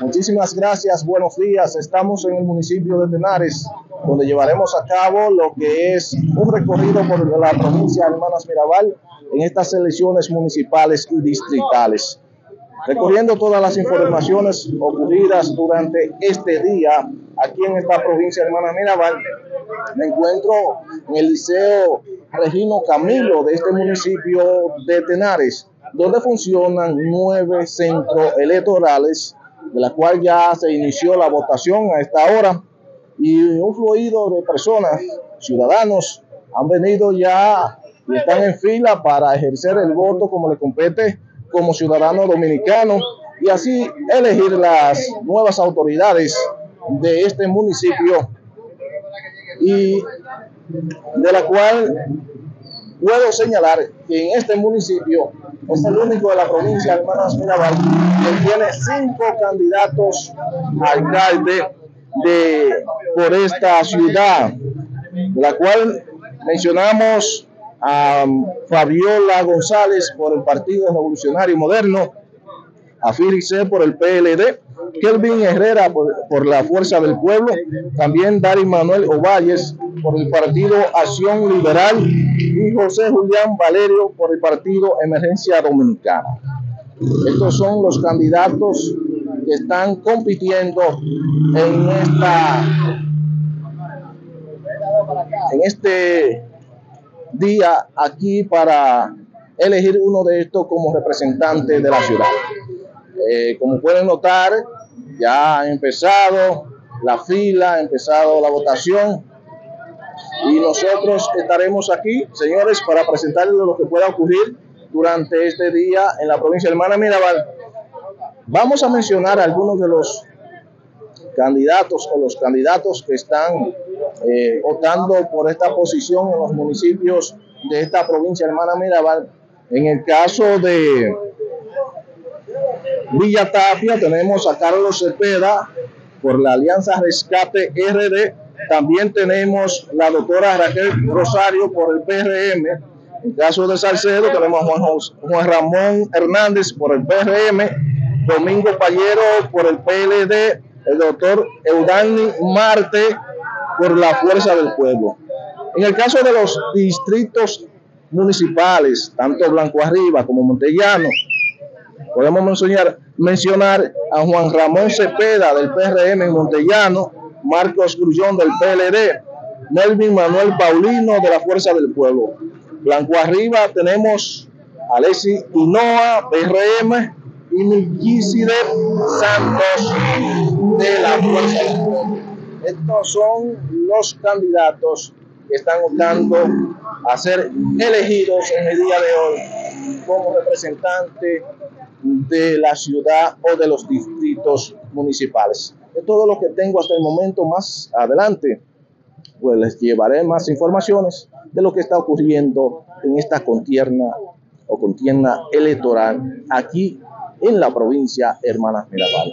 Muchísimas gracias, buenos días. Estamos en el municipio de Tenares, donde llevaremos a cabo lo que es un recorrido por la provincia de Hermanas Mirabal en estas elecciones municipales y distritales. Recorriendo todas las informaciones ocurridas durante este día aquí en esta provincia de Hermanas Mirabal, me encuentro en el Liceo Regino Camilo de este municipio de Tenares, donde funcionan nueve centros electorales, de la cual ya se inició la votación a esta hora, y un fluido de personas, ciudadanos, han venido ya y están en fila para ejercer el voto como le compete como ciudadano dominicano y así elegir las nuevas autoridades de este municipio. Y de la cual puedo señalar que en este municipio es el único de la provincia de Hermanas Mirabal que tiene cinco candidatos a alcalde de, por esta ciudad, la cual mencionamos a Fabiola González por el Partido Revolucionario Moderno, a Fílice por el PLD, Kelvin Herrera por, la Fuerza del Pueblo, también Dari Manuel Ovalles por el Partido Acción Liberal y José Julián Valerio por el Partido Emergencia Dominicana. Estos son los candidatos que están compitiendo en esta en este día aquí para elegir uno de estos como representante de la ciudad. Eh, como pueden notar, ya ha empezado la fila, ha empezado la votación y nosotros estaremos aquí, señores, para presentarles lo que pueda ocurrir durante este día en la provincia de Hermana Mirabal. Vamos a mencionar algunos de los candidatos o los candidatos que están eh, votando por esta posición en los municipios de esta provincia hermana Mirabal. En el caso de Villa Tapia tenemos a Carlos Cepeda por la Alianza Rescate RD. También tenemos la doctora Raquel Rosario por el PRM. En caso de Salcedo tenemos a Juan, Ramón Hernández por el PRM, Domingo Pallero por el PLD, el doctor Eudani Marte por la fuerza del pueblo. En el caso de los distritos municipales, tanto Blanco Arriba como Montellano, podemos mencionar, a Juan Ramón Cepeda del PRM en Montellano, Marcos Grullón del PLD, Melvin Manuel Paulino de la Fuerza del Pueblo. Blanco Arriba tenemos a Alexis Hinoa, PRM, y Milquíside Santos de la Fuerza del Pueblo. Estos son los candidatos que están optando a ser elegidos en el día de hoy como representante de la ciudad o de los distritos municipales. Es todo lo que tengo hasta el momento. Más adelante, pues les llevaré más informaciones de lo que está ocurriendo en esta contierna o contienda electoral aquí en la provincia Hermanas Mirabal.